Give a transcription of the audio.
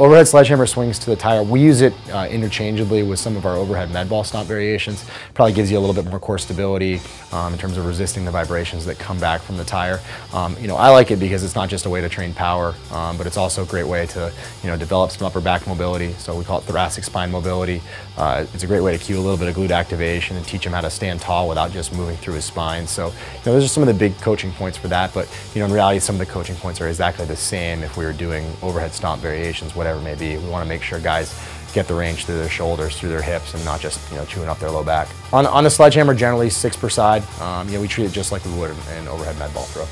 Overhead sledgehammer swings to the tire. We use it uh, interchangeably with some of our overhead med ball stomp variations. Probably gives you a little bit more core stability um, in terms of resisting the vibrations that come back from the tire. Um, you know, I like it because it's not just a way to train power, um, but it's also a great way to you know develop some upper back mobility. So we call it thoracic spine mobility. Uh, it's a great way to cue a little bit of glute activation and teach him how to stand tall without just moving through his spine. So you know, those are some of the big coaching points for that. But you know, in reality, some of the coaching points are exactly the same if we were doing overhead stomp variations, whatever it may be. We want to make sure guys get the range through their shoulders, through their hips, and not just you know chewing up their low back. On, on the sledgehammer, generally six per side. Um, you know, we treat it just like we would an overhead med ball throw.